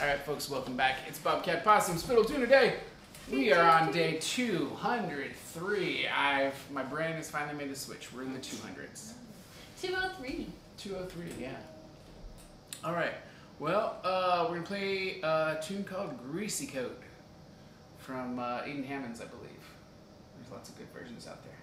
All right, folks, welcome back. It's Bobcat Possum's Fiddle Tune A Day. We are on day 203. I've my brain has finally made the switch. We're in the 200s. 203. 203, yeah. All right. Well, uh, we're gonna play a tune called "Greasy Coat" from uh, Edden Hammons, I believe. There's lots of good versions out there.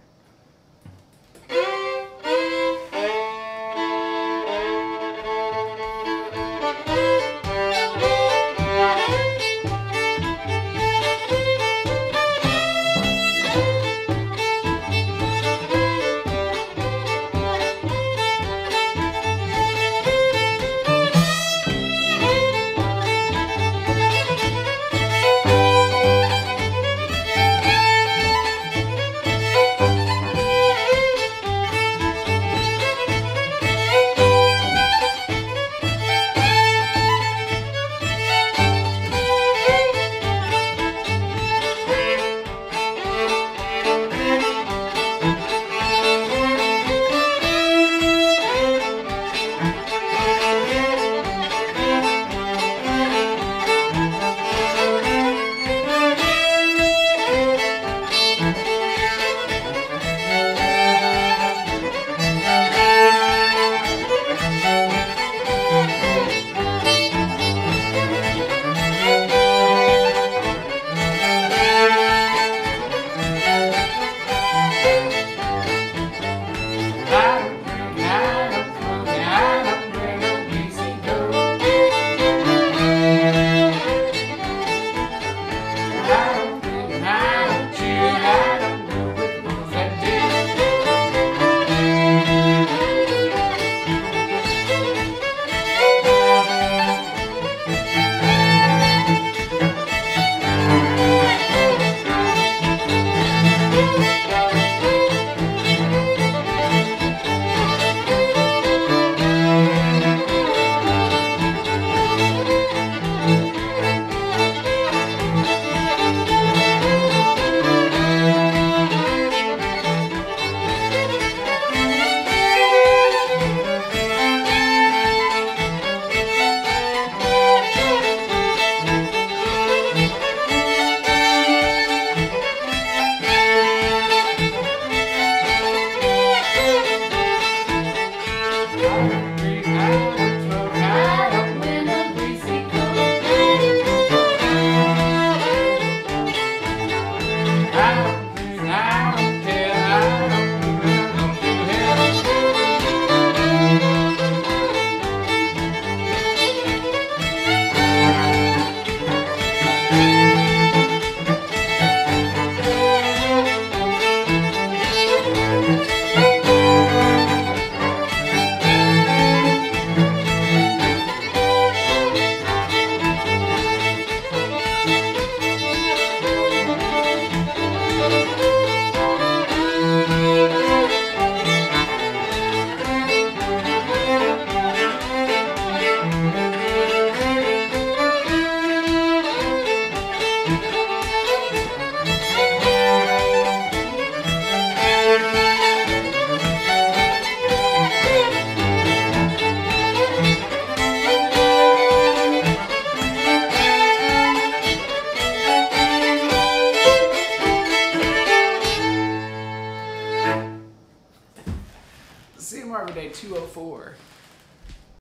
Arbor Day 204.